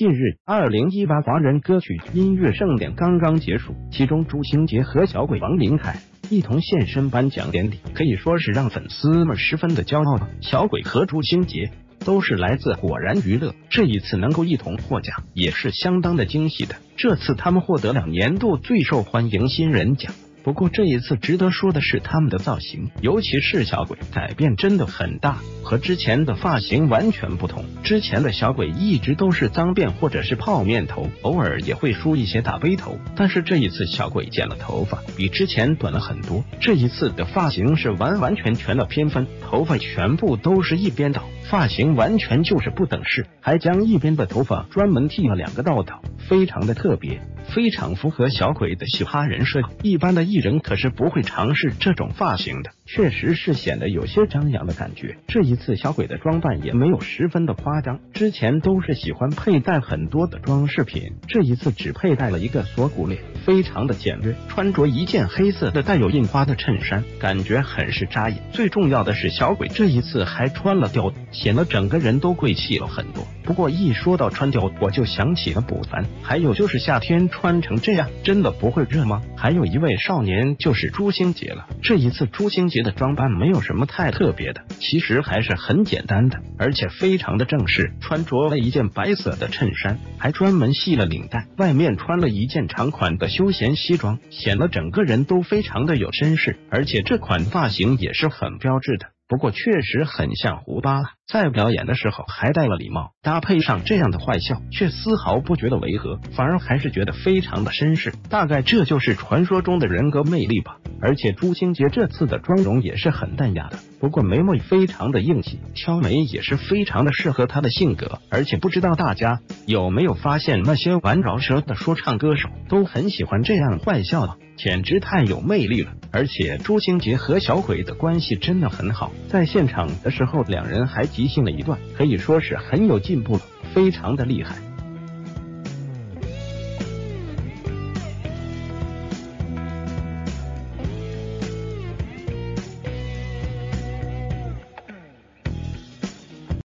近日二零一八华人歌曲音乐盛典刚刚结束，其中朱星杰和小鬼王琳凯一同现身颁奖典礼，可以说是让粉丝们十分的骄傲。小鬼和朱星杰都是来自果然娱乐，这一次能够一同获奖也是相当的惊喜的。这次他们获得了年度最受欢迎新人奖。不过这一次值得说的是他们的造型，尤其是小鬼改变真的很大，和之前的发型完全不同。之前的小鬼一直都是脏辫或者是泡面头，偶尔也会梳一些大背头。但是这一次小鬼剪了头发，比之前短了很多。这一次的发型是完完全全的偏分，头发全部都是一边倒，发型完全就是不等式，还将一边的头发专门剃了两个倒倒，非常的特别。非常符合小鬼的嘻哈人设，一般的艺人可是不会尝试这种发型的，确实是显得有些张扬的感觉。这一次小鬼的装扮也没有十分的夸张，之前都是喜欢佩戴很多的装饰品，这一次只佩戴了一个锁骨链，非常的简略。穿着一件黑色的带有印花的衬衫，感觉很是扎眼。最重要的是小鬼这一次还穿了吊，显得整个人都贵气了很多。不过一说到穿貂，我就想起了卜凡，还有就是夏天穿成这样，真的不会热吗？还有一位少年就是朱星杰了。这一次朱星杰的装扮没有什么太特别的，其实还是很简单的，而且非常的正式，穿着了一件白色的衬衫，还专门系了领带，外面穿了一件长款的休闲西装，显得整个人都非常的有绅士，而且这款发型也是很标志的。不过确实很像胡巴了，在表演的时候还戴了礼帽，搭配上这样的坏笑，却丝毫不觉得违和，反而还是觉得非常的绅士。大概这就是传说中的人格魅力吧。而且朱星杰这次的妆容也是很淡雅的，不过眉毛非常的硬气，挑眉也是非常的适合他的性格。而且不知道大家有没有发现，那些玩饶舌的说唱歌手都很喜欢这样坏笑的。简直太有魅力了，而且朱星杰和小鬼的关系真的很好，在现场的时候两人还即兴了一段，可以说是很有进步了，非常的厉害。